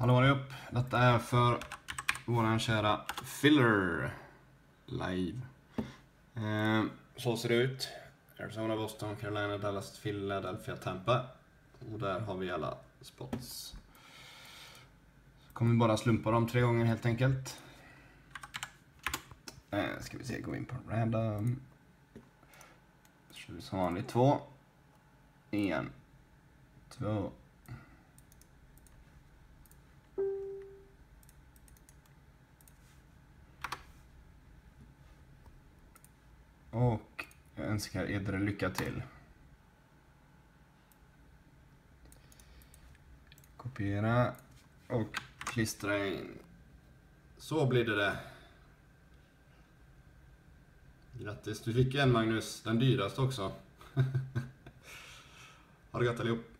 Hallå allihop! Detta är för våran kära Filler Live. Eh, så ser det ut. Arizona, Boston, Carolina, Dallas, Philadelphia, Tampa. Och där har vi alla spots. Kommer bara slumpa dem tre gånger helt enkelt. Eh, ska vi se, gå in på random. Kör vi som vanligt två. En. Två. Och jag önskar er lycka till. Kopiera och klistra in. Så blir det det. Grattis, du fick en Magnus. Den dyraste också. ha det gott allihop.